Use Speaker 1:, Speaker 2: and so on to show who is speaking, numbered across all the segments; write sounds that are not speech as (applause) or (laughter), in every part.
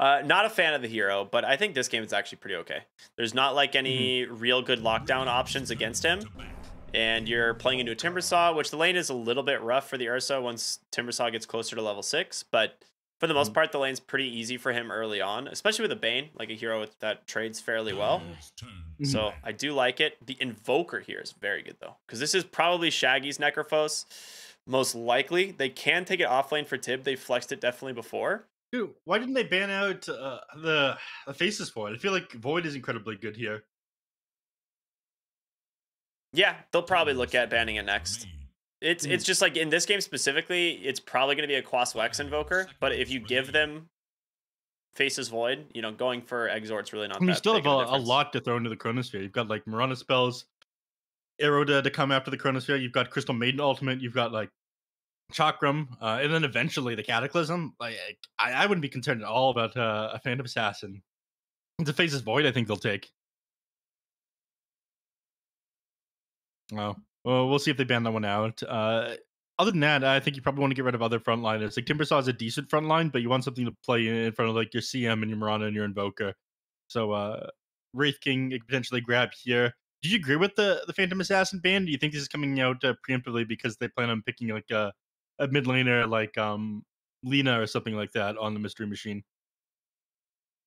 Speaker 1: Uh, not a fan of the hero, but I think this game is actually pretty okay. There's not like any
Speaker 2: Mm-hmm.
Speaker 1: real good lockdown options against him. And you're playing into a Timbersaw, which the lane is a little bit rough for the Ursa once Timbersaw gets closer to level 6. But for the
Speaker 2: Mm-hmm.
Speaker 1: most part, the lane's pretty easy for him early on, especially with a Bane, like a hero with, that trades fairly well.
Speaker 2: Mm-hmm.
Speaker 1: So I do like it. The Invoker here is very good, though, because this is probably Shaggy's Necrophos. Most likely, they can take it off lane for Tib. They flexed it definitely before.
Speaker 2: Dude, why didn't they ban out uh, the the faces for it? I feel like Void is incredibly good here.
Speaker 1: Yeah, they'll probably look at banning it next. It's
Speaker 2: Hmm.
Speaker 1: it's just like in this game specifically, it's probably going to be a Quas Wex invoker. But if you give them Faceless Void, you know, going for Exort's really not.
Speaker 2: And you
Speaker 1: that
Speaker 2: still
Speaker 1: big
Speaker 2: have a, a lot to throw into the Chronosphere. You've got like Mirana spells, Arrow to, to come after the Chronosphere. You've got Crystal Maiden Ultimate. You've got like Chakram, uh, and then eventually the Cataclysm. Like I, I wouldn't be concerned at all about uh, a Phantom Assassin. The Faceless Void, I think they'll take. Oh, well, we'll see if they ban that one out. Uh, other than that, I think you probably want to get rid of other frontliners. Like Timbersaw is a decent frontline, but you want something to play in front of like your CM and your Mirana and your Invoker. So uh Wraith King potentially grab here. Do you agree with the the Phantom Assassin ban? Do you think this is coming out uh, preemptively because they plan on picking like a a mid laner like um Lina or something like that on the Mystery Machine?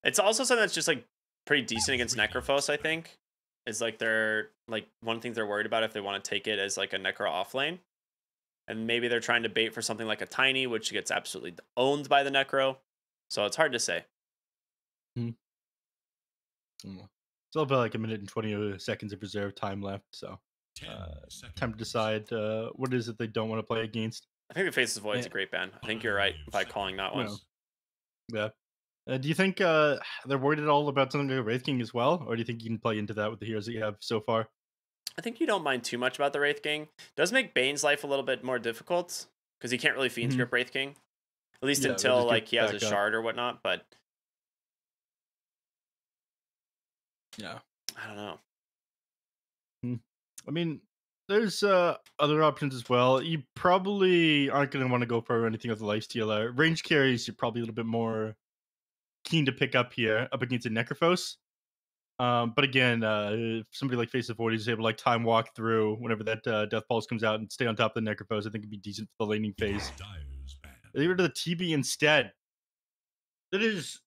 Speaker 1: It's also something that's just like pretty decent against Necrophos. I think is like they're like one thing they're worried about if they want to take it as like a Necro off lane, and maybe they're trying to bait for something like a Tiny, which gets absolutely owned by the Necro. So it's hard to say.
Speaker 2: Mm. Still about like a minute and twenty seconds of reserve time left, so uh, time to decide uh, what is it they don't want to play against.
Speaker 1: I think the Faceless Void is a great band. I think you're right by calling that one.
Speaker 2: Yeah. Yeah. Uh, do you think uh, (sighs) they're worried at all about something like Wraith King as well, or do you think you can play into that with the heroes that you have so far?
Speaker 1: I think you don't mind too much about the Wraith King. does make Bane's life a little bit more difficult because he can't really fiend
Speaker 2: Mhm.
Speaker 1: script Wraith King, at least
Speaker 2: Yeah,
Speaker 1: until like he has a
Speaker 2: up.
Speaker 1: shard or whatnot. But
Speaker 2: Yeah.
Speaker 1: I don't know.
Speaker 2: I mean, there's uh, other options as well. You probably aren't going to want to go for anything with the lifestealer. Range carries, you're probably a little bit more keen to pick up here up against a Necrophos. Um, but again, uh, if somebody like Face of Void is able to like time walk through whenever that uh, Death Pulse comes out and stay on top of the Necrophos, I think it'd be decent for the laning phase. They were to the TB instead. That is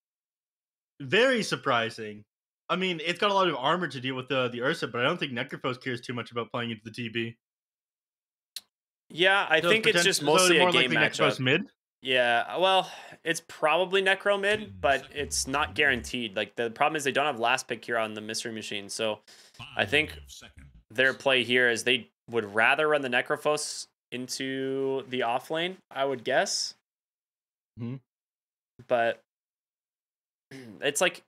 Speaker 2: very surprising. I mean, it's got a lot of armor to deal with the the Ursa, but I don't think Necrophos cares too much about playing into the TB.
Speaker 1: Yeah, I
Speaker 2: So
Speaker 1: think it's
Speaker 2: potent-
Speaker 1: just
Speaker 2: so
Speaker 1: mostly
Speaker 2: more
Speaker 1: a game
Speaker 2: likely
Speaker 1: matchup.
Speaker 2: mid.
Speaker 1: Yeah, well, it's probably Necro mid, but it's not guaranteed. Like the problem is they don't have last pick here on the mystery machine, so I think their play here is they would rather run the Necrophos into the off lane, I would guess.
Speaker 2: Mhm.
Speaker 1: But (clears throat) it's like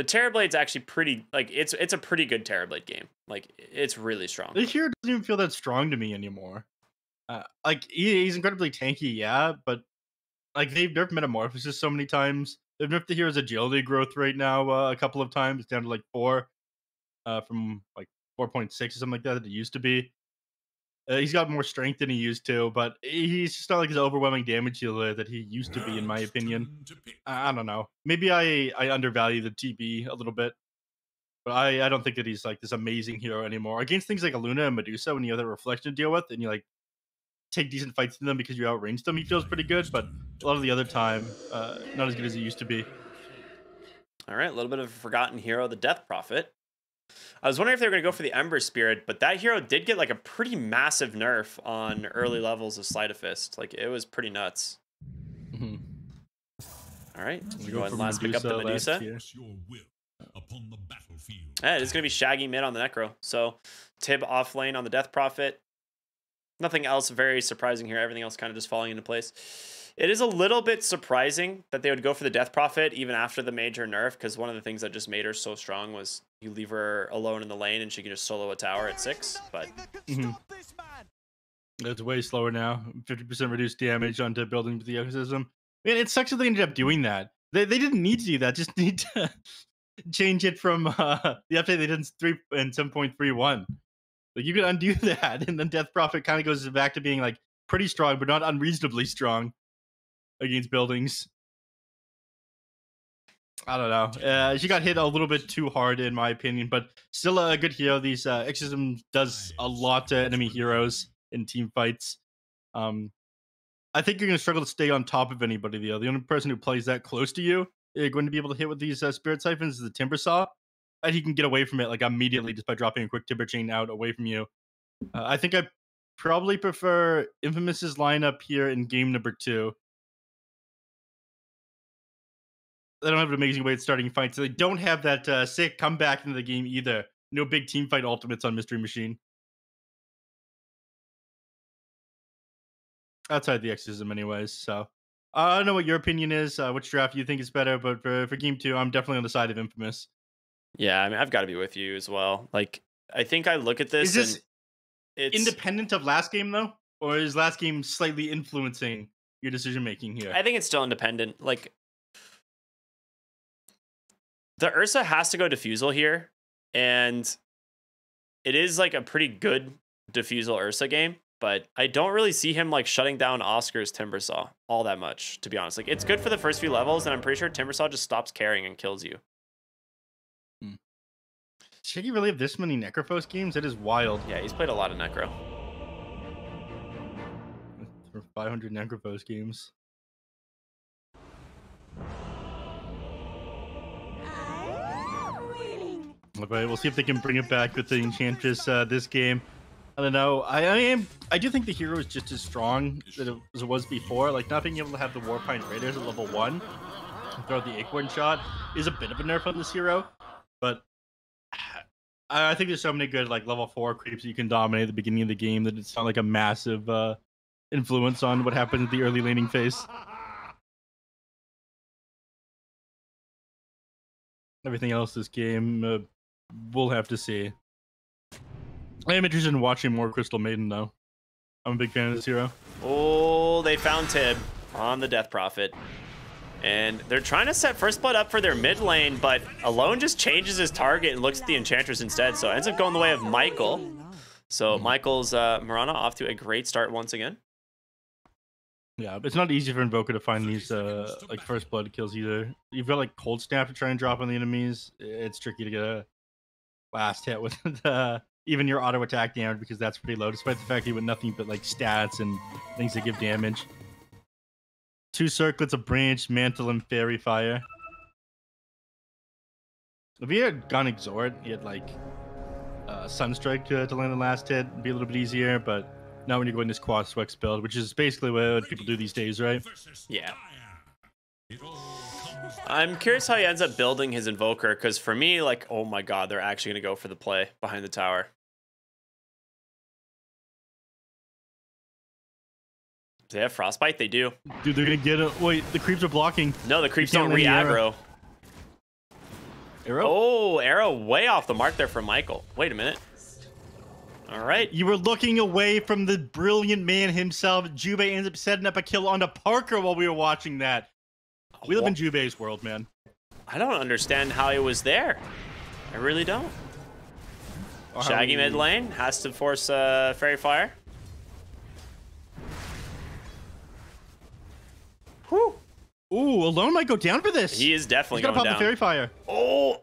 Speaker 1: the Terrorblade's actually pretty like it's it's a pretty good Terrorblade game. Like it's really strong.
Speaker 2: The hero doesn't even feel that strong to me anymore. Uh, like he, he's incredibly tanky, yeah, but like they've nerfed Metamorphosis so many times. They've nerfed the hero's agility growth right now uh, a couple of times down to like four, uh, from like four point six or something like that that it used to be. Uh, he's got more strength than he used to, but he's just not like his overwhelming damage dealer that he used to be, in my opinion. I, don't know. Maybe I I undervalue the TB a little bit, but I I don't think that he's like this amazing hero anymore. Against things like a Luna and Medusa, when you have that reflection to deal with, and you like take decent fights to them because you outrange them, he feels pretty good. But a lot of the other time, uh, not as good as he used to be.
Speaker 1: All right, a little bit of a forgotten hero, the Death Prophet. I was wondering if they were going to go for the Ember Spirit, but that hero did get like a pretty massive nerf on early levels of Sleight of Fist. Like it was pretty nuts.
Speaker 2: Mhm.
Speaker 1: All right,
Speaker 2: We
Speaker 1: go
Speaker 2: go
Speaker 1: ahead
Speaker 2: for
Speaker 1: and last pick up the
Speaker 2: Medusa
Speaker 1: Medusa.
Speaker 2: last
Speaker 3: Your will upon the battlefield.
Speaker 1: Yeah, it's going to be Shaggy mid on the Necro. So Tib off lane on the Death Prophet. Nothing else very surprising here. Everything else kind of just falling into place. It is a little bit surprising that they would go for the Death Prophet even after the major nerf, because one of the things that just made her so strong was you leave her alone in the lane and she can just solo a tower at six. But
Speaker 2: Mhm. It's way slower now. Fifty percent reduced damage onto building with the ecosystem. Man, it sucks that they ended up doing that. They they didn't need to do that. Just (laughs) need to change it from uh, the update they did in three and seven point three one. Like you could undo (laughs) that, and then Death Prophet kind of goes back to being like pretty strong, but not unreasonably strong against buildings. I don't know. Uh, she got hit a little bit too hard, in my opinion, but still a good hero. These uh, Exorcism does a lot to enemy heroes in team fights. Um, I think you're going to struggle to stay on top of anybody, though. The only person who plays that close to you, you're going to be able to hit with these uh, Spirit Siphons is the Timber Saw. And he can get away from it like immediately just by dropping a quick Timber Chain out away from you. Uh, I think I probably prefer Infamous's lineup here in game number two. They don't have an amazing way of starting fights. So they don't have that uh, sick comeback into the game either. No big team fight ultimates on Mystery Machine. Outside the exorcism, anyways. So uh, I don't know what your opinion is, uh, which draft you think is better, but for, for game two, I'm definitely on the side of Infamous.
Speaker 1: Yeah, I mean, I've got to be with you as well. Like, I think I look at this.
Speaker 2: Is this
Speaker 1: and it's
Speaker 2: independent of last game though, or is last game slightly influencing your decision making here?
Speaker 1: I think it's still independent. Like, the Ursa has to go diffusal here, and it is like a pretty good diffusal Ursa game. But I don't really see him like shutting down Oscar's Timbersaw all that much, to be honest. Like it's good for the first few levels, and I'm pretty sure Timbersaw just stops caring and kills you. Hmm.
Speaker 2: Should you really have this many Necrophos games? It is wild.
Speaker 1: Yeah, he's played a lot of Necro.
Speaker 2: For 500 Necrophos games. We'll see if they can bring it back with the Enchantress uh, this game. I don't know. I, I am. I do think the hero is just as strong as it, was before. Like not being able to have the Warpine Raiders at level one and throw the Acorn shot is a bit of a nerf on this hero. But (sighs) I, I think there's so many good like level four creeps you can dominate at the beginning of the game that it's not like a massive uh, influence on what happens at the early laning phase. Everything else this game, uh, we'll have to see. I am interested in watching more Crystal Maiden though. I'm a big fan of this hero.
Speaker 1: Oh, they found Tib on the Death Prophet. And they're trying to set First Blood up for their mid lane, but Alone just changes his target and looks at the Enchantress instead. So it ends up going the way of Michael. So Michael's uh, Mirana off to a great start once again.
Speaker 2: Yeah, it's not easy for Invoker to find these uh like first blood kills either. You've got like cold snap to try and drop on the enemies. It's tricky to get a last hit with (laughs) the even your auto attack damage because that's pretty low, despite the fact you with nothing but like stats and things that give damage. Two circlets of branch, mantle, and faerie fire. If he had gone Exort, he had like uh, sunstrike to, to land the last hit, It'd be a little bit easier, but not when you're going this Quas Wex build, which is basically what people do these days, right?
Speaker 1: Yeah. I'm curious how he ends up building his Invoker, because for me, like, oh my god, they're actually going to go for the play behind the tower. Do they have Frostbite? They do.
Speaker 2: Dude, they're gonna get it. Wait, the creeps are blocking.
Speaker 1: No, the creeps don't re-aggro.
Speaker 2: Arrow?
Speaker 1: Oh, arrow way off the mark there for Michael. Wait a minute. All right.
Speaker 2: You were looking away from the brilliant man himself. Jube ends up setting up a kill onto Parker while we were watching that. We live in Jube's world, man.
Speaker 1: I don't understand how he was there. I really don't.
Speaker 2: Or
Speaker 1: Shaggy mid lane has to force uh, Faerie Fire. Whew.
Speaker 2: Ooh, alone might go down for this.
Speaker 1: He is definitely
Speaker 2: He's
Speaker 1: definitely
Speaker 2: gonna
Speaker 1: going
Speaker 2: pop
Speaker 1: down.
Speaker 2: the faerie fire.
Speaker 1: Oh!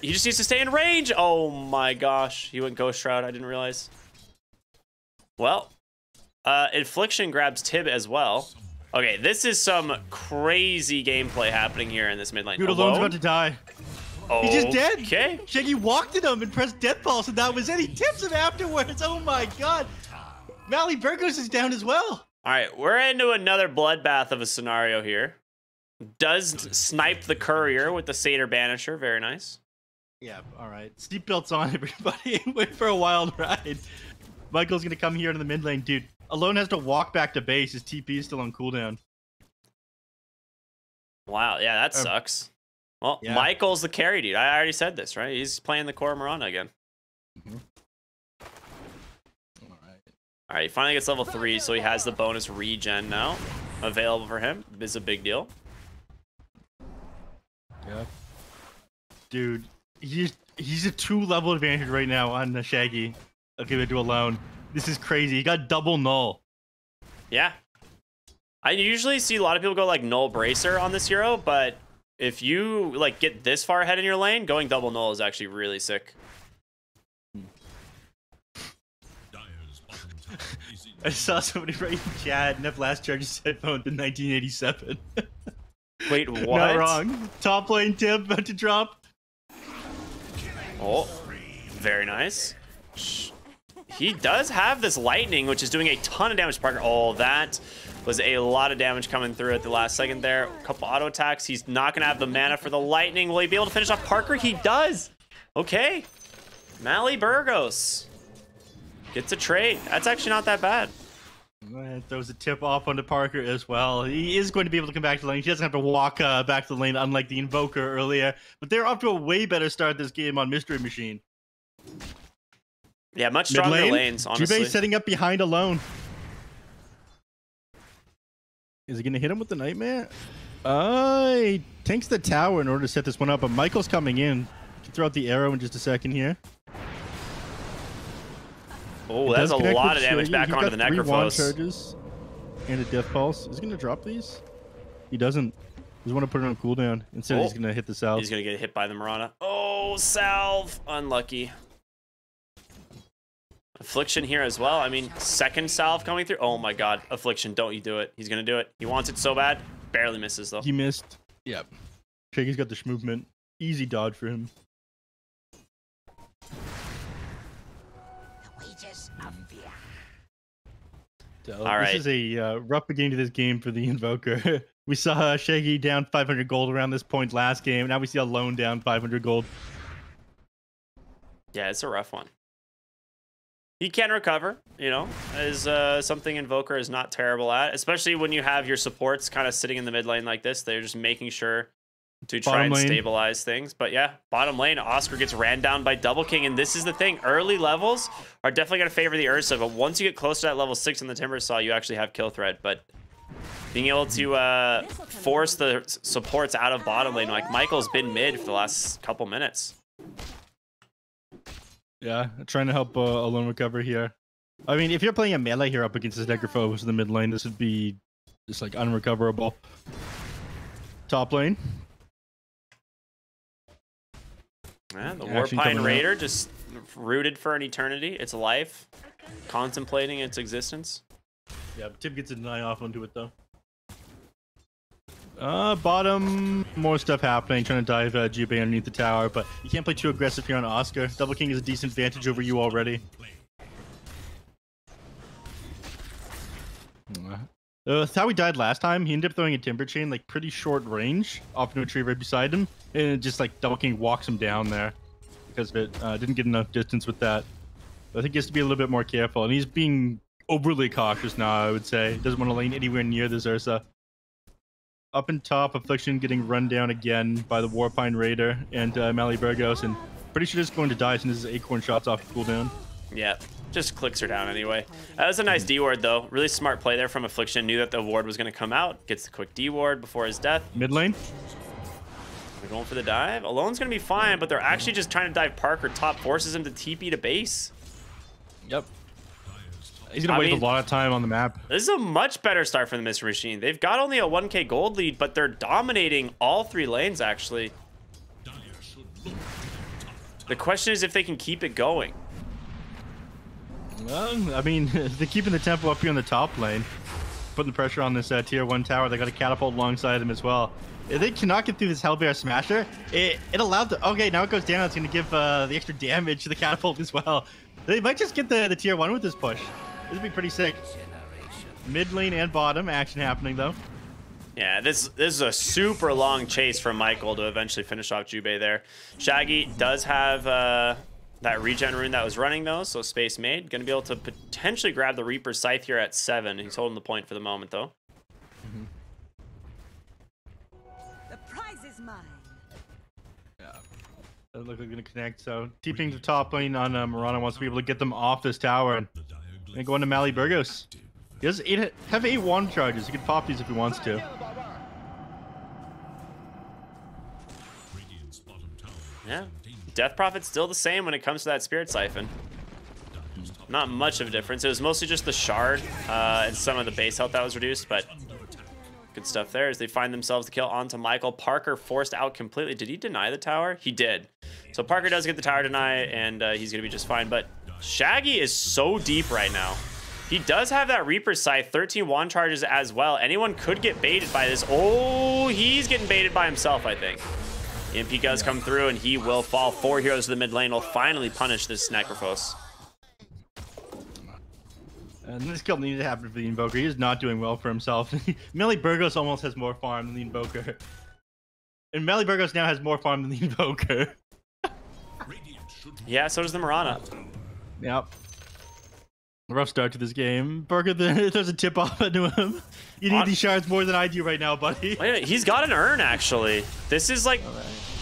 Speaker 1: He just needs to stay in range. Oh my gosh. He went Ghost Shroud. I didn't realize. Well, uh, Affliction grabs Tib as well. Okay, this is some crazy gameplay happening here in this mid lane.
Speaker 2: Dude, alone's about to die. Oh, He's just dead.
Speaker 1: Okay.
Speaker 2: Shaggy walked at him and pressed death pulse, and that was it. He tips him afterwards. Oh my god. Mally Burgos is down as well.
Speaker 1: All right, we're into another bloodbath of a scenario here. Does snipe the courier with the Satyr Banisher. Very nice.
Speaker 2: Yeah, all right. Steep belts on, (laughs) everybody. Wait for a wild ride. Michael's gonna come here into the mid lane, dude. Alone has to walk back to base. His TP is still on cooldown.
Speaker 1: Wow, yeah, that
Speaker 2: Um,
Speaker 1: sucks. Well,
Speaker 2: yeah.
Speaker 1: Michael's the carry dude. I already said this, right? He's playing the core Mirana again.
Speaker 2: All right.
Speaker 1: All right, he finally gets level three, so he has the bonus regen now available for him. This is a big deal.
Speaker 2: Yeah. Dude, he's he's a two level advantage right now on the Shaggy. Okay, they do alone. This is crazy. He got double null.
Speaker 1: Yeah. I usually see a lot of people go like null bracer on this hero, but if you like get this far ahead in your lane, going double null is actually really sick.
Speaker 3: Dire's bottom tower is in
Speaker 2: I saw somebody write in chat, Neph last charged his headphones in 1987. (laughs)
Speaker 1: Wait, what?
Speaker 2: Not wrong. Top lane tip about to drop.
Speaker 1: Oh, very nice. He does have this lightning, which is doing a ton of damage to Parker. Oh, that was a lot of damage coming through at the last second there. A couple auto attacks. He's not going to have the mana for the lightning. Will he be able to finish off Parker? He does. Okay. Mally Burgos gets a trade. That's actually not that bad.
Speaker 2: Throws a tip off onto Parker as well. He is going to be able to come back to lane. He doesn't have to walk uh, back to the lane, unlike the Invoker earlier. But they're off to a way better start this game on Mystery Machine.
Speaker 1: Yeah, much stronger
Speaker 2: lane,
Speaker 1: lanes, honestly.
Speaker 2: Jubei setting up behind alone. Is he going to hit him with the Nightmare? Uh, he tanks the tower in order to set this one up, but Michael's coming in. Can throw out the arrow in just a second here.
Speaker 1: Oh, that's a lot of damage
Speaker 2: Shaggy.
Speaker 1: back
Speaker 2: He's
Speaker 1: onto the Necrophos.
Speaker 2: charges and a Death Pulse. Is he going to drop these? He doesn't. He's want to put it on cooldown. Instead,
Speaker 1: Oh.
Speaker 2: he's going to hit the salve.
Speaker 1: He's going to get hit by the Mirana. Oh, salve. Unlucky. Affliction here as well. I mean, second salve coming through. Oh my god. Affliction, don't you do it. He's going to do it. He wants it so bad. Barely misses, though.
Speaker 2: He missed. Yep. Shaggy's got the movement. Easy dodge for him.
Speaker 4: wages of fear.
Speaker 2: So
Speaker 1: All
Speaker 2: this is a uh, rough beginning to this game for the Invoker. (laughs) we saw uh, Shaggy down 500 gold around this point last game. Now we see a Alone down 500 gold.
Speaker 1: Yeah, it's a rough one. He can recover, you know, is uh, something Invoker is not terrible at, especially when you have your supports kind of sitting in the mid lane like this. They're just making sure to try
Speaker 2: Bottom
Speaker 1: and
Speaker 2: lane.
Speaker 1: stabilize things. But yeah, bottom lane, Oscar gets ran down by Double King. And this is the thing early levels are definitely going to favor the Ursa. But once you get close to that level six in the Timber Saw, you actually have kill threat. But being able to uh, force the supports out of bottom lane, like Michael's been mid for the last couple minutes.
Speaker 2: Yeah, trying to help uh, Alone recover here. I mean, if you're playing a melee here up against this Necrophos in the mid lane, this would be just like unrecoverable. Top lane.
Speaker 1: Yeah, the
Speaker 2: Action
Speaker 1: Warpine
Speaker 2: out.
Speaker 1: Raider just rooted for an eternity. Its life, contemplating its existence.
Speaker 2: Yeah, Tib gets a deny off onto it though. Uh, bottom, more stuff happening. Trying to dive uh, Jubei underneath the tower, but you can't play too aggressive here on Oscar. Double King is a decent advantage over you already. Uh, that's how he died last time. He ended up throwing a timber chain like pretty short range off into a tree right beside him, and just like Double King walks him down there because of it. Uh, didn't get enough distance with that. I think he has to be a little bit more careful, and he's being overly cautious now. I would say doesn't want to lane anywhere near this Ursa. Up in top, Affliction getting run down again by the Warpine Raider and uh, Mally Burgos, and pretty sure just going to die since this is Acorn shots off cooldown.
Speaker 1: Yeah, just clicks her down anyway. That was a nice D ward though. Really smart play there from Affliction. Knew that the ward was going to come out. Gets the quick D ward before his death.
Speaker 2: Mid lane,
Speaker 1: They're going for the dive. Alone's going to be fine, but they're actually just trying to dive Parker. Top forces him to TP to base.
Speaker 2: yep. He's gonna
Speaker 1: I
Speaker 2: waste
Speaker 1: mean-
Speaker 2: a lot of time on the map.
Speaker 1: This is a much better start for the Mystery Machine. They've got only a 1k gold lead, but they're dominating all three lanes actually.
Speaker 3: Dire should look
Speaker 1: The question is if they can keep it going.
Speaker 2: Well, I mean, (laughs) they're keeping the tempo up here on the top lane, putting the pressure on this uh, tier one tower. They got a catapult alongside them as well. If they cannot get through this Hellbear Smasher, it, it allowed the. Okay, now it goes down. It's going to give uh, the extra damage to the catapult as well. They might just get the, the tier one with this push. This would be pretty sick. Mid lane and bottom action happening though.
Speaker 1: Yeah, this this is a super long chase from Michael to eventually finish off Jubei there. Shaggy does have uh, that regen rune that was running though, so space made. Gonna be able to potentially grab the Reaper Scythe here at seven. He's holding the point for the moment though.
Speaker 4: The prize is mine.
Speaker 2: Doesn't look like they're going to connect. So TPing the top lane on uh, Mirana wants to be able to get them off this tower and, and go into Mally Burgos. He has eight, have eight wand charges. He can pop these if he wants to.
Speaker 1: Yeah. Death Prophet's still the same when it comes to that Spirit Siphon. Not much of a difference. It was mostly just the shard uh, and some of the base health that was reduced, but Good stuff there as they find themselves the kill onto Michael. Parker forced out completely. Did he deny the tower? He did. So Parker does get the tower deny, and uh, he's going to be just fine. But Shaggy is so deep right now. He does have that Reaper Scythe, 13 wand charges as well. Anyone could get baited by this. Oh, he's getting baited by himself, I think. EMP does come through, and he will fall. Four heroes to the mid lane will finally punish this Necrophos.
Speaker 2: And this kill needed to happen for the Invoker. He is not doing well for himself. (laughs) Mally Burgos almost has more farm than the Invoker. And Mally Burgos now has more farm than the Invoker.
Speaker 1: Yeah, so does the Mirana.
Speaker 2: Yep. Rough start to this game. Burger, the, (laughs) there's a tip off (laughs) into him. You need
Speaker 1: On-
Speaker 2: these shards more than I do right now, buddy.
Speaker 1: Wait a minute, he's got an urn actually. This is like,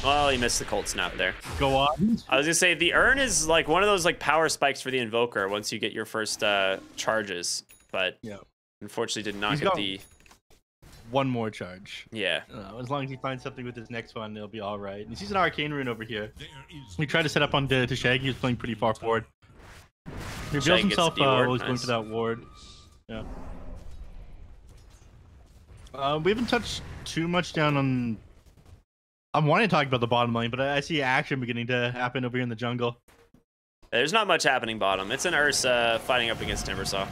Speaker 1: well, he missed the cold snap there.
Speaker 2: Go on.
Speaker 1: I was gonna say the urn is like one of those like power spikes for the invoker once you get your first uh charges, but
Speaker 2: Yeah.
Speaker 1: unfortunately did not
Speaker 2: He's
Speaker 1: get
Speaker 2: got-
Speaker 1: the
Speaker 2: One more charge.
Speaker 1: yeah.
Speaker 2: Uh, as long as he finds something with this next one, it'll be all right. And he sees an arcane rune over here.
Speaker 3: there is
Speaker 2: We tried to set up on to, to Shaggy. He was playing pretty far forward. He reveals
Speaker 1: Shaggy
Speaker 2: himself
Speaker 1: the
Speaker 2: uh,
Speaker 1: D-ward,
Speaker 2: while he's going
Speaker 1: nice.
Speaker 2: for that ward. Yeah. Uh, we haven't touched too much down on. I'm wanting to talk about the bottom lane, but I, I see action beginning to happen over here in the jungle.
Speaker 1: There's not much happening bottom. It's an Ursa fighting up against Timbersaw.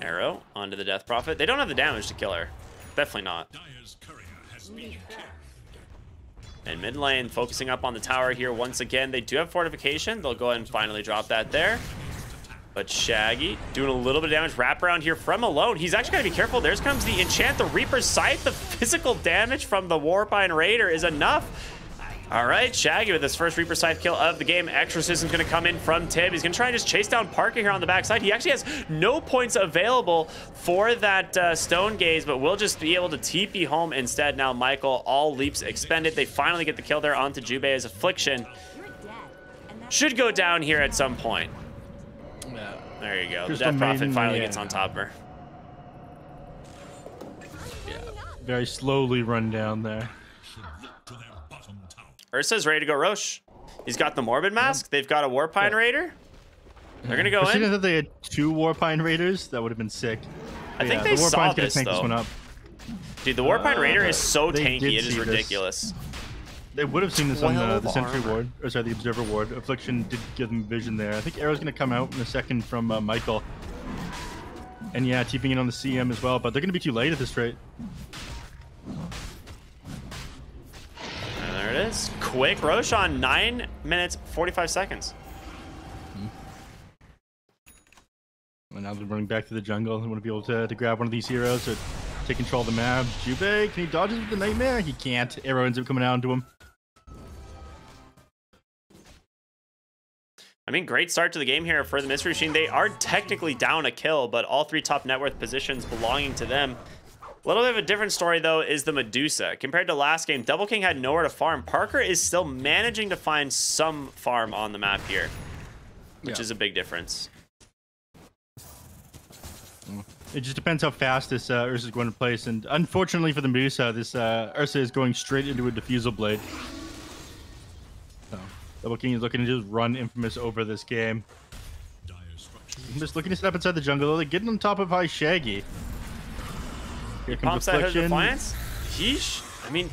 Speaker 1: Arrow onto the Death Prophet. They don't have the damage to kill her. Definitely not. And mid lane focusing up on the tower here once again. They do have fortification. They'll go ahead and finally drop that there. But Shaggy doing a little bit of damage. Wrap around here from alone. He's actually got to be careful. There's comes the enchant, the Reaper Scythe. The physical damage from the Warpine Raider is enough. All right, Shaggy with his first Reaper Scythe kill of the game. Exorcism's going to come in from Tib. He's going to try and just chase down Parker here on the backside. He actually has no points available for that uh, Stone Gaze, but will just be able to TP home instead. Now Michael, all leaps expended. They finally get the kill there onto Jubei's Affliction.
Speaker 4: You're dead. And that's
Speaker 1: Should go down here at some point.
Speaker 2: Yeah.
Speaker 1: There you go. The Death Prophet finally
Speaker 2: yeah.
Speaker 1: gets on top of her. Yeah.
Speaker 2: Very slowly run down there.
Speaker 3: Should look to their bottom tower.
Speaker 1: Ursa's ready to go Rosh. He's got the Morbid Mask. They've got a Warpine Raider. They're going to go
Speaker 2: I
Speaker 1: in.
Speaker 2: that they had two Warpine Raiders. That would have been sick.
Speaker 1: I
Speaker 2: But
Speaker 1: think
Speaker 2: yeah,
Speaker 1: they
Speaker 2: the Warpine's
Speaker 1: saw
Speaker 2: gonna
Speaker 1: this,
Speaker 2: tank
Speaker 1: though.
Speaker 2: this one up.
Speaker 1: Dude, the Warpine
Speaker 2: Uh,
Speaker 1: Raider is so tanky. It is
Speaker 2: see this.
Speaker 1: ridiculous.
Speaker 2: They would have seen this on the,
Speaker 1: 12
Speaker 2: the Sentry. Ward, or sorry, the Observer Ward. Affliction did give them vision there. I think Arrow's going to come out in a second from uh, Michael. And yeah, TPing in on the CM as well, but they're going to be too late at this rate.
Speaker 1: There it is. Quick Rosh on 9 minutes 45 seconds. Hmm.
Speaker 2: And now they're running back to the jungle. They want to be able to, to grab one of these heroes to take control of the map. Jubei, can he dodge it with the Nightmare? He can't. Arrow ends up coming out into him.
Speaker 1: I mean, great start to the game here for the Mystery Machine. They are technically down a kill, but all three top net worth positions belonging to them. A little bit of a different story, though, is the Medusa. Compared to last game, Double King had nowhere to farm. Parker is still managing to find some farm on the map here, which
Speaker 2: Yeah.
Speaker 1: is a big difference.
Speaker 2: It just depends how fast this uh, Ursa is going to place. And unfortunately for the Medusa, this uh, Ursa is going straight into a Diffusal Blade. So, Double King is looking to just run Infamous over this game.
Speaker 3: Structures.
Speaker 2: Infamous looking to set up inside the jungle. They're getting on top of High Shaggy. Here comes
Speaker 1: Pumps Hood of Defiance. He's, I mean,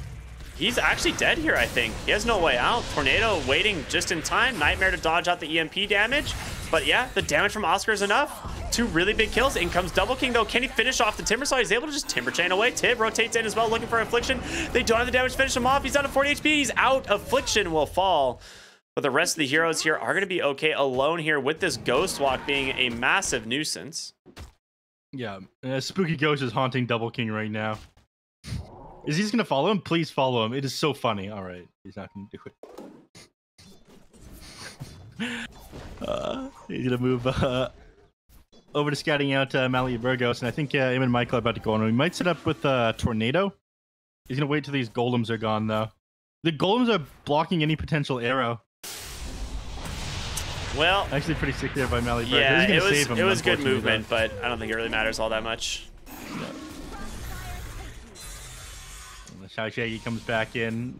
Speaker 1: he's actually dead here, I think. He has no way out. Tornado waiting just in time. Nightmare to dodge out the EMP damage. But yeah, the damage from Oscar is enough. Two really big kills. In comes Double King, though. Can he finish off the Timber Saw? He's able to just Timber Chain away. Tib rotates in as well, looking for Affliction. They don't have the damage to finish him off. He's down to 40 HP. He's out. Affliction will fall. But the rest of the heroes here are going to be okay alone here with this Ghost Walk being a massive nuisance.
Speaker 2: Yeah, uh, Spooky Ghost is haunting Double King right now. Is he just gonna follow him? Please follow him. It is so funny. All right, he's not gonna do it. (laughs) uh, he's gonna move uh, over to scouting out uh, Burgos, and I think uh, him and Michael are about to go on. We might set up with uh, Tornado. He's gonna wait till these golems are gone, though. The golems are blocking any potential arrow.
Speaker 1: Well,
Speaker 2: Actually, pretty sick there by Burgos.
Speaker 1: Yeah,
Speaker 2: gonna
Speaker 1: it was
Speaker 2: save him,
Speaker 1: it was good movement, but I don't think it really matters all that much.
Speaker 2: Shaggy comes back in.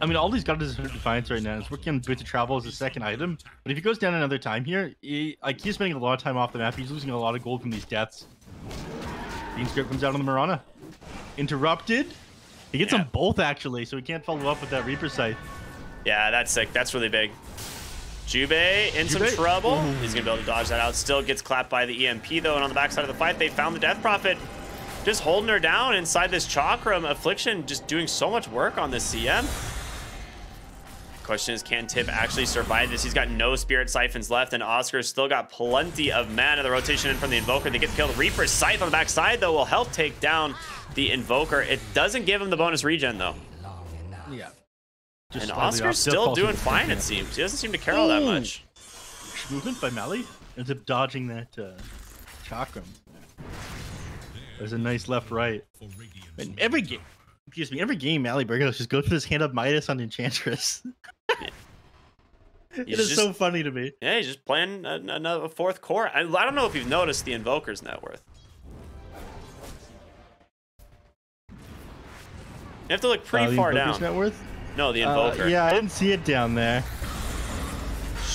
Speaker 2: I mean, all he's got is Defiance right now. He's working on Boots of Travel as a second item. But if he goes down another time here, he, like he's spending a lot of time off the map. He's losing a lot of gold from these deaths. Fiend's Grip comes out on the Mirana. interrupted. He gets
Speaker 1: Yeah.
Speaker 2: them both actually, so he can't follow up with that Reaper Scythe.
Speaker 1: Yeah, that's sick. That's really big. Jubei in some trouble.
Speaker 2: Ooh.
Speaker 1: He's gonna be able to dodge that out. Still gets clapped by the EMP though, and on the backside of the fight, they found the Death Prophet just holding her down inside this Chakram Affliction, just doing so much work on this CM. Question is, can Tib actually survive this? He's got no Spirit Siphons left, and Oscar's still got plenty of mana. The rotation in from the Invoker. They get killed. Reaper's Scythe on the backside, though, will help take down the Invoker. It doesn't give him the bonus regen, though.
Speaker 2: Yeah.
Speaker 1: And Oscar's
Speaker 2: off.
Speaker 1: still doing fine, it seems. He doesn't seem to care all that much.
Speaker 2: Movement by Mally ends up dodging that uh, chakram. There's a nice left right.
Speaker 3: For
Speaker 2: And every game, excuse me, every game, Mally Burgos just goes for this Hand of Midas on Enchantress. (laughs) it
Speaker 1: He's
Speaker 2: is
Speaker 1: just-
Speaker 2: so funny to me.
Speaker 1: Yeah, he's just playing another fourth core. I, I don't know if you've noticed the Invoker's net worth. You have to look pretty
Speaker 2: Uh,
Speaker 1: far
Speaker 2: Invoker's
Speaker 1: down.
Speaker 2: Net worth?
Speaker 1: No, the
Speaker 2: Uh,
Speaker 1: Invoker.
Speaker 2: yeah, I didn't see it down there.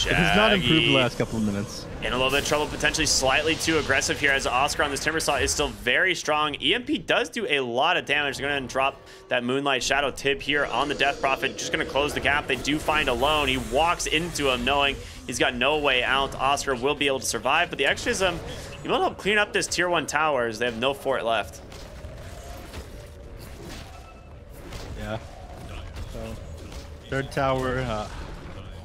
Speaker 2: It has not improved the last couple of minutes.
Speaker 1: In a little bit of trouble, potentially slightly too aggressive here as Oscar on this Timber Saw is still very strong. EMP does do a lot of damage. They're going to drop that Moonlight Shadow tip here on the Death Prophet. Just going to close the gap. They do find alone. He walks into him knowing he's got no way out. Oscar will be able to survive, but the extras, um, you will help clean up this tier one towers. They have no fort left.
Speaker 2: So, third tower, uh,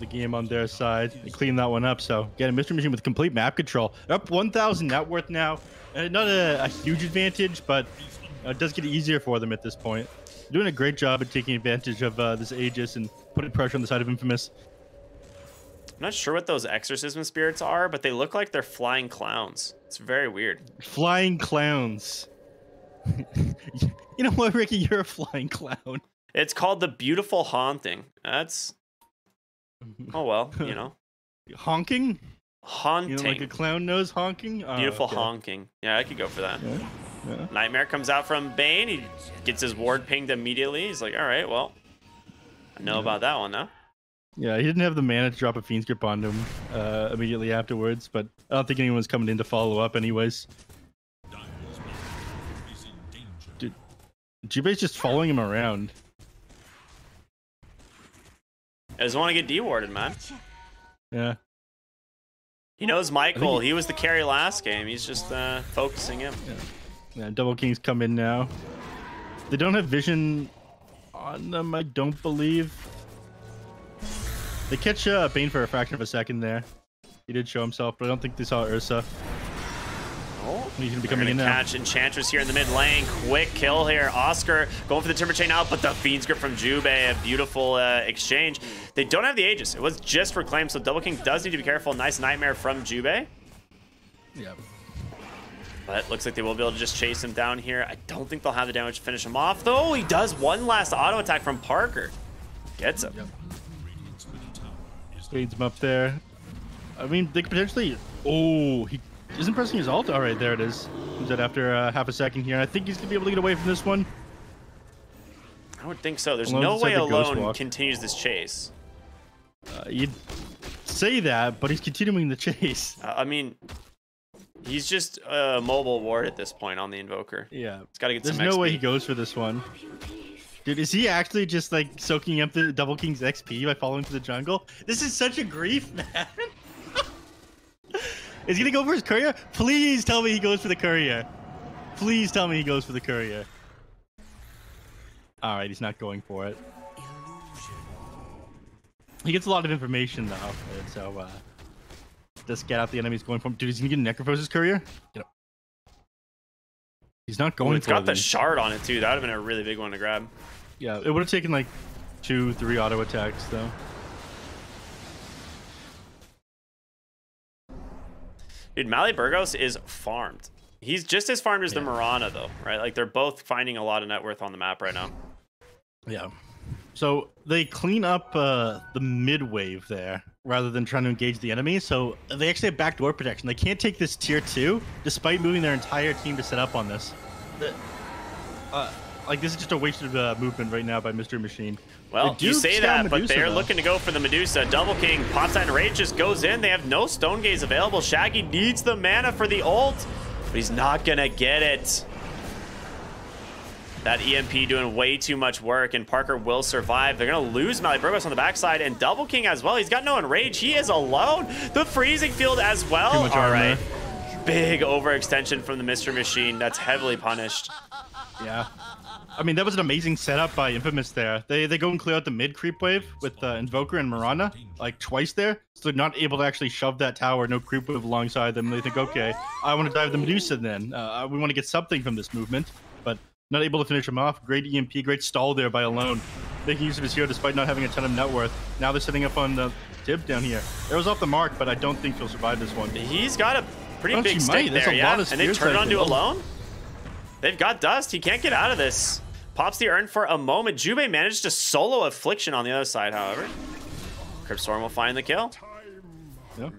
Speaker 2: the game on their side. They clean that one up. So, get a Mystery Machine with complete map control. They're up 1,000 net worth now. Uh, not a, a huge advantage, but uh, it does get easier for them at this point. Doing a great job at taking advantage of uh, this Aegis and putting pressure on the side of Infamous.
Speaker 1: I'm not sure what those exorcism spirits are, but they look like they're flying clowns. It's very weird.
Speaker 2: Flying clowns. (laughs) you know what, Ricky? You're a flying clown.
Speaker 1: It's called the Beautiful Haunting. That's oh well, you (laughs) know,
Speaker 2: Honking?
Speaker 1: haunting.
Speaker 2: You know, like a clown nose honking? Oh,
Speaker 1: Beautiful
Speaker 2: okay.
Speaker 1: honking. Yeah, I could go for that.
Speaker 2: Yeah, yeah.
Speaker 1: Nightmare comes out from Bane. He gets his ward pinged immediately. He's like, all right, well, I know about that one now.
Speaker 2: Yeah, he didn't have the mana to drop a Fiend's Grip on him uh, immediately afterwards, but I don't think anyone's coming in to follow up anyways.
Speaker 3: Dire's bottom is.
Speaker 2: Dude. Jubei's just following him around.
Speaker 1: I just want to get dewarded, man.
Speaker 2: Yeah.
Speaker 1: He knows Michael.
Speaker 2: he-
Speaker 1: He was the carry last game. He's just uh, focusing him.
Speaker 2: Yeah, Double Kings come in now. They don't have vision on them, I don't believe. They catch uh, Bane for a fraction of a second there. He did show himself, but I don't think they saw Ursa. He's gonna be coming in now.
Speaker 1: catch Enchantress here in the mid lane. Quick kill here. Oscar going for the Timber Chain out, but the Fiend's Grip from Jubei. A beautiful uh, exchange. They don't have the Aegis. It was just reclaimed, so Double King does need to be careful. Nice Nightmare from Jubei.
Speaker 2: Yep.
Speaker 1: But looks like they will be able to just chase him down here. I don't think they'll have the damage to finish him off, though. He does one last auto attack from Parker. Gets him.
Speaker 3: Radiant's middle tower is
Speaker 2: Fades him up there. I mean, they could potentially. Oh, he isn't pressing his ult. All right, there it is. Comes out after uh, half a second here. I think he's gonna be able to get away from this one.
Speaker 1: I would think so. There's
Speaker 2: Alone
Speaker 1: no way Alone continues this chase.
Speaker 2: Uh, you'd say that, but he's continuing the (laughs) chase.
Speaker 1: Uh, I mean, he's just a mobile ward at this point on the Invoker.
Speaker 2: Yeah.
Speaker 1: It's got to get
Speaker 2: There's no
Speaker 1: XP.
Speaker 2: way he goes for this one. Dude, is he actually just like soaking up the Double King's XP by falling to the jungle? This is such a grief, (laughs) man. Is he gonna go for his courier? Please tell me he goes for the courier. Please tell me he goes for the courier. All right, he's not going for it. He gets a lot of information though, so uh, just get out the enemies going for him. Dude, is he gonna get Necrophosis courier? Get up. He's not going
Speaker 1: it's
Speaker 2: for
Speaker 1: got the
Speaker 2: them.
Speaker 1: shard on it too. That would have been a really big one to grab.
Speaker 2: Yeah, it would have taken like two, three auto attacks though.
Speaker 1: Dude, Mally Burgos is farmed. He's just as farmed as the
Speaker 2: Yeah.
Speaker 1: Mirana though, right? Like they're both finding a lot of net worth on the map right now.
Speaker 2: Yeah. So they clean up uh, the mid wave there rather than trying to engage the enemy. So they actually have backdoor protection. They can't take this tier two despite moving their entire team to set up on this. The- uh, like this is just a wasted uh, movement right now by Mystery Machine.
Speaker 1: Well, you say that, but they're
Speaker 2: though.
Speaker 1: looking to go for the Medusa. Double King pops out and Rage just goes in. They have no Stone Gaze available. Shaggy needs the mana for the ult, but he's not gonna get it. That EMP doing way too much work, and Parker will survive. They're going to lose Mally Burgos on the backside, and Double King as well. He's got no enrage. He is alone. The freezing field as well. All
Speaker 2: armor.
Speaker 1: right. Big overextension from the Mystery Machine. That's heavily punished.
Speaker 2: Yeah. I mean, that was an amazing setup by Infamous there. They they go and clear out the mid creep wave with uh, Invoker and Mirana, like twice there. So they're not able to actually shove that tower, no creep wave alongside them. They think, okay, I want to dive the Medusa then. Uh, we want to get something from this movement, but not able to finish him off. Great EMP, great stall there by Alone, making use of his hero despite not having a ton of net worth. Now they're setting up on the tip down here. It was off the mark, but I don't think he'll survive this one.
Speaker 1: He's got a pretty big
Speaker 2: you
Speaker 1: stick
Speaker 2: might. There's
Speaker 1: there, yeah. And they turn onto alone. They've got dust. He can't get out of this. Pops the urn for a moment. Jubei managed to solo Affliction on the other side, however. Cryptstorm will find the kill.
Speaker 2: All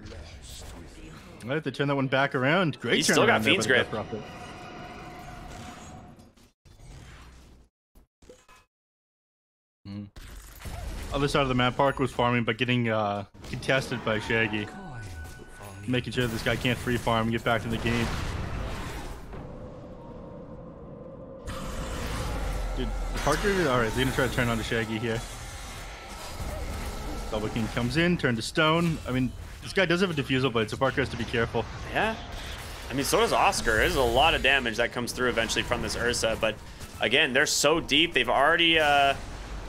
Speaker 2: right, they turn that one back around. Great
Speaker 1: He's still got Fiend's Grip.
Speaker 2: Mm. Other side of the map, Park was farming, but getting uh, contested by Shaggy. Making sure this guy can't free farm and get back in the game. Dude, Parker, alright, they're gonna try to turn on to Shaggy here. Double King comes in, turned to stone. I mean, this guy does have a diffusal blade, so Parker has to be careful.
Speaker 1: Yeah. I mean, so does Oscar. There's a lot of damage that comes through eventually from this Ursa, but again, they're so deep. They've already uh,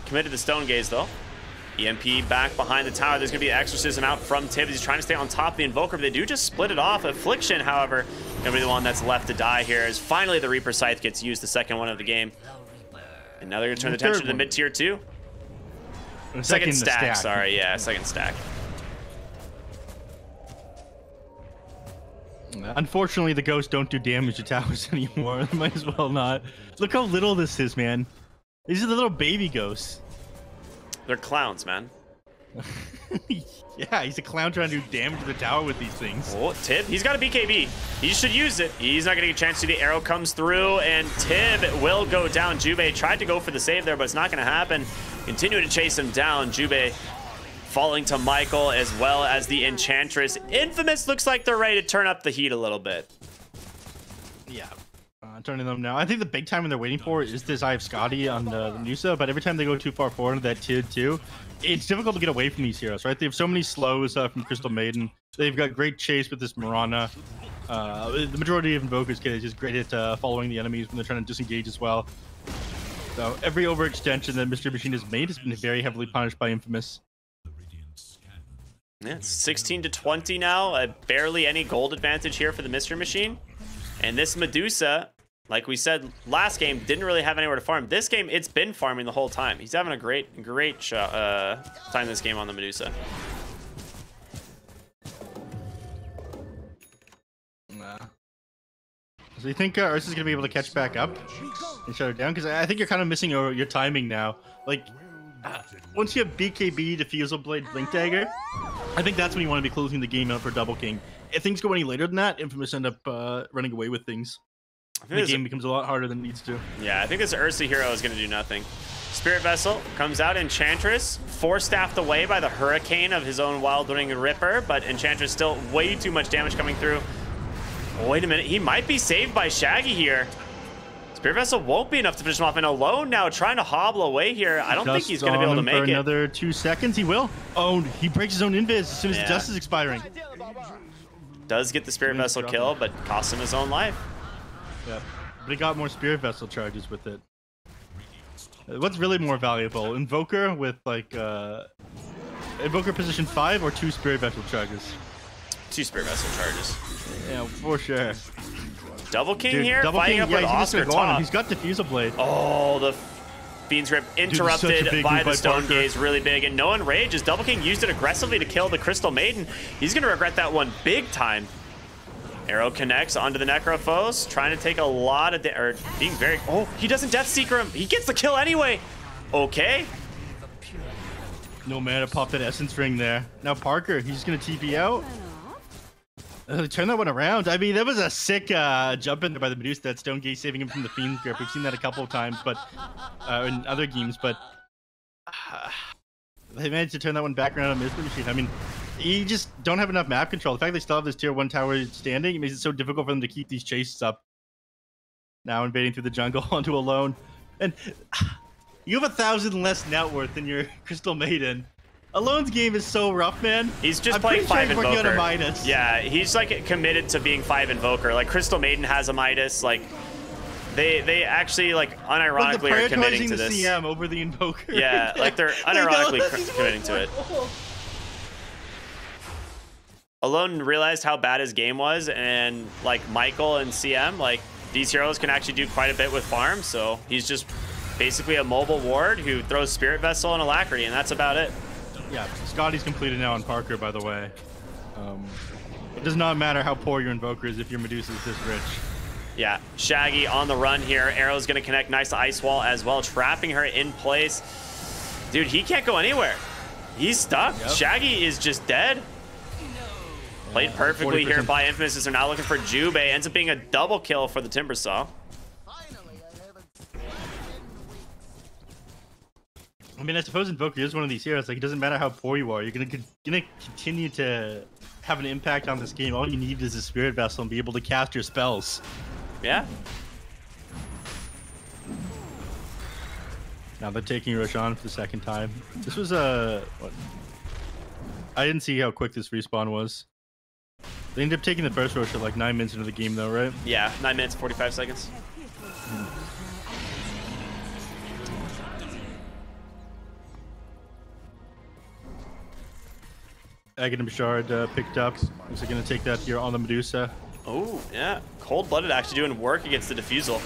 Speaker 1: committed the Stone Gaze, though. EMP back behind the tower. There's going to be Exorcism out from Tibbs. He's trying to stay on top of the Invoker, but they do just split it off. Affliction, however, going to be the one that's left to die here as finally the Reaper Scythe gets used, the second one of the game. And now they're going to turn
Speaker 2: The
Speaker 1: attention
Speaker 2: third
Speaker 1: to the mid-tier two.
Speaker 2: And
Speaker 1: Second,
Speaker 2: the
Speaker 1: stack, sorry. Yeah, second stack.
Speaker 2: Unfortunately, the ghosts don't do damage to towers (laughs) anymore. (laughs) Might as well not. Look how little this is, man. These are the little baby ghosts.
Speaker 1: They're clowns, man. (laughs)
Speaker 2: yeah, he's a clown trying to do damage to the tower with these things.
Speaker 1: Oh, Tib, he's got a BKB. He should use it. He's not getting a chance to. The arrow comes through, and Tib will go down. Jube tried to go for the save there, but it's not going to happen. Continue to chase him down. Jube falling to Michael as well as the Enchantress. Infamous looks like they're ready to turn up the heat a little bit.
Speaker 2: Yeah. Uh, turning them now. I think the big time they're waiting for is this Eye of Skadi on the, the Nusa, but every time they go too far forward that tier 2, it's difficult to get away from these heroes, right? They have so many slows uh, from Crystal Maiden. They've got great chase with this Mirana. Uh, the majority of Invokers get is just great at uh, following the enemies when they're trying to disengage as well. So every overextension that Mystery Machine has made has been very heavily punished by Infamous.
Speaker 1: Yeah, it's 16 to 20 now. Uh, barely any gold advantage here for the Mystery Machine. And this Medusa, like we said last game, didn't really have anywhere to farm. This game, it's been farming the whole time. He's having a great, great uh, time this game on the Medusa.
Speaker 2: Nah. So you think uh, Ursa's gonna be able to catch back up and shut her down? Because I think you're kind of missing your, your timing now. Like, uh, once you have BKB, Diffusal Blade, Blink Dagger, I think that's when you want to be closing the game out for Double King. If things go any later than that, Infamous end up uh, running away with things.
Speaker 1: I think
Speaker 2: The
Speaker 1: this-
Speaker 2: game becomes a lot harder than it needs to.
Speaker 1: yeah, I think this Ursa hero is going to do nothing. Spirit Vessel comes out, Enchantress, four staffed away by the Hurricane of his own Wild Wing Ripper, but Enchantress still way too much damage coming through. Oh, wait a minute, he might be saved by Shaggy here. Spirit Vessel won't be enough to finish him off, and alone now trying to hobble away here. I don't think he's going to be able to
Speaker 2: him for
Speaker 1: make it.
Speaker 2: another two seconds. He will. Oh, he breaks his own invis as soon as
Speaker 1: Yeah.
Speaker 2: the dust is expiring.
Speaker 1: Does get the Spirit Vessel kill, but costs him his own life.
Speaker 2: Yeah, but he got more Spirit Vessel charges with it. What's really more valuable, Invoker with like uh, Invoker position five or two Spirit Vessel charges?
Speaker 1: Two Spirit Vessel charges.
Speaker 2: Yeah, for sure.
Speaker 1: Double King
Speaker 2: Dude,
Speaker 1: here,
Speaker 2: Double
Speaker 1: fighting
Speaker 2: King,
Speaker 1: up
Speaker 2: yeah,
Speaker 1: with
Speaker 2: he's
Speaker 1: Oscar
Speaker 2: go on
Speaker 1: top.
Speaker 2: He's got Diffusal Blade.
Speaker 1: Oh, the Fiend's Grip interrupted
Speaker 2: big
Speaker 1: by the Stone. Gaze, really big. And no enrage as Double King used it aggressively to kill the Crystal Maiden. He's going to regret that one big time. Arrow connects onto the Necrophos, trying to take a lot of, da- or being very, oh, he doesn't Death Seeker him. He gets the kill anyway. Okay.
Speaker 2: No mana, pop that Essence Ring there. Now Parker, he's just gonna TP out. Uh, turn that one around. I mean, that was a sick uh, jump in there by the Medusa. That Stone Gaze saving him from the Fiend's Grip. We've seen that a couple of times, but uh, in other games. But (sighs) they managed to turn that one back around on Mystery Machine. I mean, you just don't have enough map control. The fact they still have this tier one tower standing it makes it so difficult for them to keep these chases up. Now invading through the jungle (laughs) onto a lone. And (sighs) you have a thousand less net worth than your (laughs) Crystal Maiden. Alone's game is so rough, man.
Speaker 1: He's just
Speaker 2: I'm
Speaker 1: playing
Speaker 2: sure
Speaker 1: five
Speaker 2: he's working on a
Speaker 1: invoker.
Speaker 2: Midas.
Speaker 1: Yeah, he's like committed to being five invoker. Like Crystal Maiden has a Midas. Like they they actually like unironically
Speaker 2: they're
Speaker 1: are committing to
Speaker 2: the. CM over the Invoker.
Speaker 1: Yeah, like they're
Speaker 2: there. They know
Speaker 1: unironically
Speaker 2: he's
Speaker 1: committing to it. Alone realized how bad his game was, and like Michael and CM, like these heroes can actually do quite a bit with farm. So he's just basically a mobile ward who throws Spirit Vessel and Alacrity, and that's about it.
Speaker 2: Yeah, Skadi's completed now on Parker, by the way. Um, it does not matter how poor your Invoker is if your Medusa is this rich.
Speaker 1: Yeah, Shaggy on the run here. Arrow's gonna connect nice to Ice Wall as well, trapping her in place. Dude, he can't go anywhere. He's stuck.
Speaker 2: Yep.
Speaker 1: Shaggy is just dead. Played perfectly here
Speaker 2: 40%.
Speaker 1: by Infamous as they're now looking for Jubei. Ends up being a double kill for the Timbersaw.
Speaker 2: I mean, I suppose Invoker is one of these heroes. Like, it doesn't matter how poor you are. You're gonna gonna continue to have an impact on this game. All you need is a Spirit Vessel and be able to cast your spells.
Speaker 1: Yeah.
Speaker 2: Now they're taking Roshan for the second time. This was a. What? I didn't see how quick this respawn was. They ended up taking the first Roshan like nine minutes into the game, though, right?
Speaker 1: Yeah, 9 minutes, 45 seconds.
Speaker 2: Aghanim Shard uh, picked up. Is it going to take that here on the Medusa?
Speaker 1: Oh, yeah. Cold Blooded actually doing work against the Diffusal.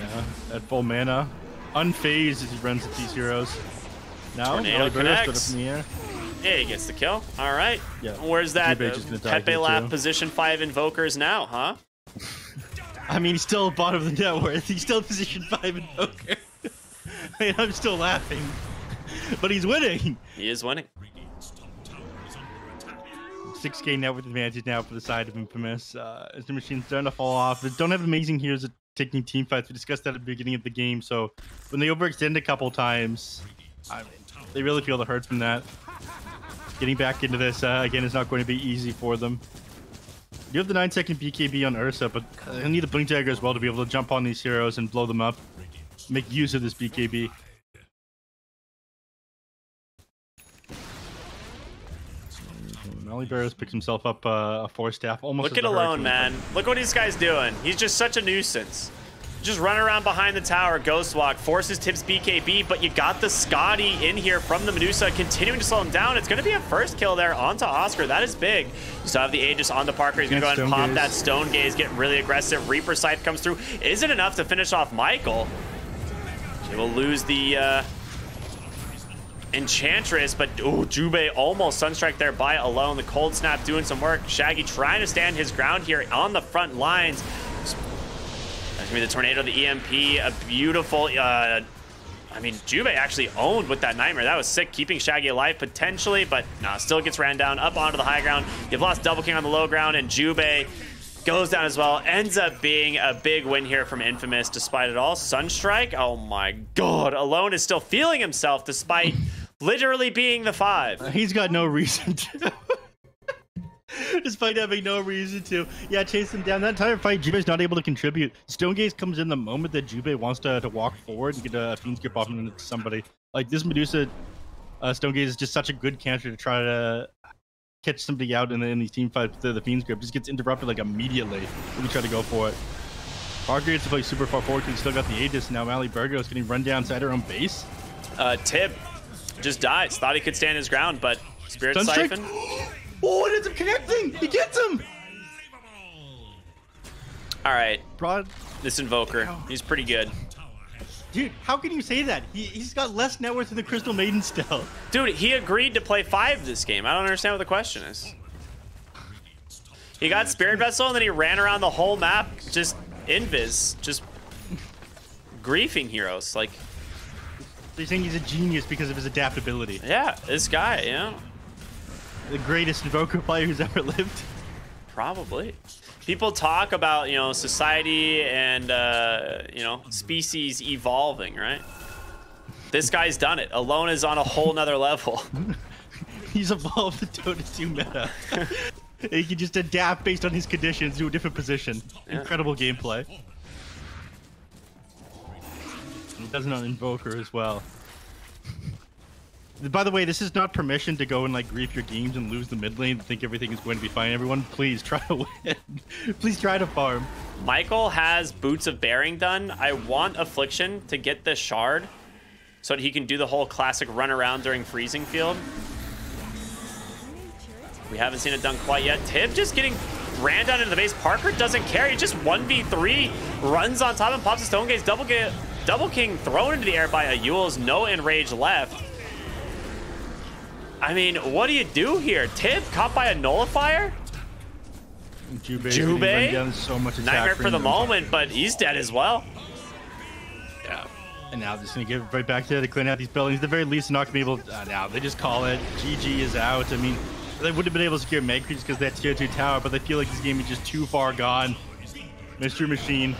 Speaker 2: Yeah, at full mana. Unfazed as he runs at these heroes. Now,
Speaker 1: Tornado
Speaker 2: up
Speaker 1: connects.
Speaker 2: in the air.
Speaker 1: Yeah, he gets the kill. All right.
Speaker 2: Yeah.
Speaker 1: Where's that uh,
Speaker 2: just gonna die
Speaker 1: Pepe Lap position 5 Invokers now, huh? (laughs)
Speaker 2: I mean, he's still bottom of the net worth. (laughs) He's still position five invoker. (laughs) I mean, I'm still laughing, but he's winning.
Speaker 1: He is winning.
Speaker 3: Radiant's top tower is under attack.
Speaker 2: 6k net worth advantage now for the side of Infamous. Uh, as the machine's starting to fall off. They don't have amazing heroes at taking team fights. We discussed that at the beginning of the game. So when they overextend a couple times, I, they really feel the hurt from that. Getting back into this uh, again is not going to be easy for them. You have the 9 second BKB on Ursa, but I need the Blink Dagger as well to be able to jump on these heroes and blow them up. Make use of this BKB. Mally Burgos picks himself up uh, a Force Staff almost.
Speaker 1: Look at Alone, man. Look what this guy's doing. He's just such a nuisance. Just run around behind the tower, ghost walk, Force Staff BKB, but you got the Skadi in here from the Medusa, continuing to slow him down. It's going to be a first kill there onto Oscar. That is big. You still have the Aegis on the Parker. He's going to go ahead and pop
Speaker 2: Gaze.
Speaker 1: that Stone Gaze, get really aggressive. Reaper Scythe comes through. Is it enough to finish off Michael? He will lose the uh, Enchantress, but oh, Jubei almost Sunstrike there by alone. The Cold Snap doing some work. Shaggy trying to stand his ground here on the front lines. Be the Tornado, the EMP, a beautiful, uh, I mean, Jubei actually owned with that Nightmare. That was sick, keeping Shaggy alive potentially, but nah, still gets ran down up onto the high ground. You've lost Double King on the low ground, and Jubei goes down as well. Ends up being a big win here from Infamous despite it all. Sunstrike, oh my god. Alone is still feeling himself despite literally being the five.
Speaker 2: He's got no reason to. (laughs) (laughs) Despite having no reason to. Yeah, chase him down. That entire fight, Jubei's not able to contribute. Stone Gaze comes in the moment that Jubei wants to, to walk forward and get a Fiend grip off into somebody. Like, this Medusa uh, Stone Gaze is just such a good counter to try to catch somebody out in, the, in these team fights. The, the Fiend Grip just gets interrupted, like, immediately when you try to go for it. Parker gets to play super far forward because he's still got the Aegis. Now Mally Burgos getting run down inside her own base.
Speaker 1: Uh, Tib just dies. Thought he could stand his ground, but Spirit. Siphon.
Speaker 2: Oh, it ends up connecting! He gets him!
Speaker 1: All right,
Speaker 2: Broad
Speaker 1: this Invoker, he's pretty good.
Speaker 2: Dude, how can you say that? He, he's got less net worth than the Crystal Maiden still.
Speaker 1: Dude, he agreed to play five this game. I don't understand what the question is. He got Spirit Vessel and then he ran around the whole map just invis, just griefing heroes. Like,
Speaker 2: They're saying he's a genius because of his adaptability.
Speaker 1: yeah, this guy, you know,
Speaker 2: The greatest Invoker player who's (laughs) ever lived.
Speaker 1: probably. People talk about, you know, society and, uh, you know, species evolving, right? This guy's done it. Alone is on a whole nother level. (laughs)
Speaker 2: He's evolved the Dota 2 meta. (laughs) he can just adapt based on his conditions to a different position.
Speaker 1: Yeah.
Speaker 2: Incredible gameplay. Does it on Invoker as well. By the way, this is not permission to go and like grief your games and lose the mid lane and think everything is going to be fine. Everyone, please try to (laughs) win. please try to farm.
Speaker 1: Michael has Boots of Bearing done. I want Affliction to get the shard so that he can do the whole classic run around during freezing field. We haven't seen it done quite yet. Tib just getting ran down into the base. Parker doesn't care. He just 1v3 runs on top and pops a Stone Gaze. Double, double King thrown into the air by a Eul's. No Enrage left. I mean, what do you do here? Tib caught by a Nullifier?
Speaker 2: Jubei,
Speaker 1: Jubei?
Speaker 2: getting run down so much
Speaker 1: Nightmare for the moment, but he's dead as well.
Speaker 2: Yeah. And now just gonna give it right back there to clean out these buildings. At the very least, not gonna be able. To, uh, now they just call it. GG is out. I mean, they would have been able to secure Meg because they had tier two tower, but they feel like this game is just too far gone. Mystery Machine.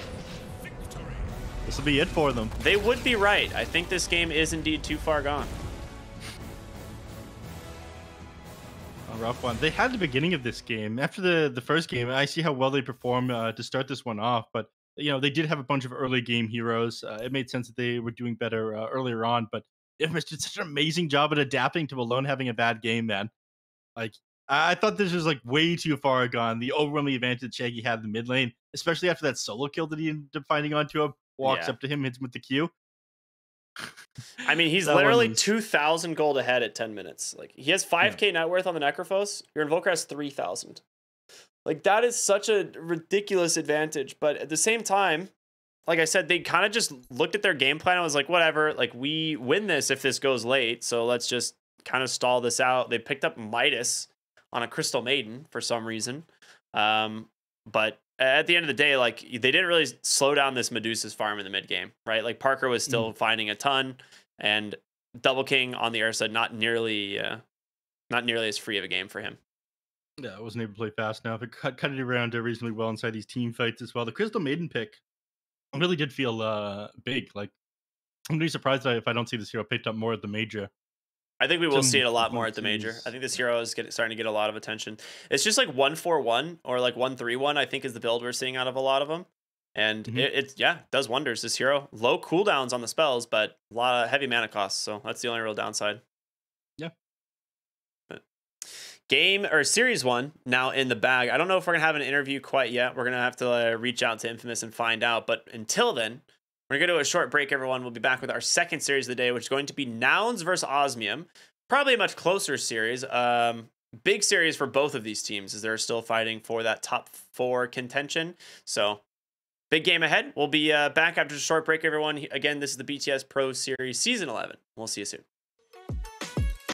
Speaker 2: This will be it for them.
Speaker 1: They would be right. I think this game is indeed too far gone.
Speaker 2: Rough one. They had the beginning of this game. After the the first game, I see how well they perform uh, to start this one off. But you know, they did have a bunch of early game heroes. Uh, it made sense that they were doing better uh, earlier on. But Infamous did such an amazing job at adapting to alone having a bad game, man. Like I I thought this was like way too far gone. The overwhelming advantage Shaggy had in the mid lane, especially after that solo kill that he ended up finding onto him, walks
Speaker 1: Yeah.
Speaker 2: up to him, hits him with the Q.
Speaker 1: I mean, he's literally
Speaker 2: was-
Speaker 1: 2,000 gold ahead at 10 minutes. Like, he has 5k net worth on the Necrophos. Your Invoker has 3,000. Like, that is such a ridiculous advantage. But at the same time, like I said, they kind of just looked at their game plan and was like, whatever, like, we win this if this goes late. So let's just kind of stall this out. They picked up Midas on a Crystal Maiden for some reason. Um, but at the end of the day, like they didn't really slow down this Medusa's farm in the mid game, right? Like Parker was still finding a ton, and Double King on the Ursa not nearly, uh, not nearly as free of a game for him.
Speaker 2: Yeah, I wasn't able to play fast enough. It cut, cut it around uh, reasonably well inside these team fights as well. The Crystal Maiden pick really did feel uh big. Like I'm gonna be surprised if I don't see this hero picked up more at the major.
Speaker 1: I think we will see it a lot more at the major. I think this hero is getting, starting to get a lot of attention. It's just like one four one or like one three one. I think is the build we're seeing out of a lot of them, and
Speaker 2: Mhm.
Speaker 1: it, it yeah does wonders. This hero low cooldowns on the spells, but a lot of heavy mana costs. So that's the only real downside.
Speaker 2: Yeah.
Speaker 1: But game or series one now in the bag. I don't know if we're gonna have an interview quite yet. We're gonna have to uh, reach out to Infamous and find out. But until then, we're gonna do a short break. Everyone, we'll be back with our second series of the day, which is going to be Nouns versus Osmium. Probably a much closer series. Um, big series for both of these teams as they're still fighting for that top four contention. So. Big game ahead. We'll be uh, back after a short break, everyone. Again, this is the BTS Pro Series Season 11. We'll see you soon.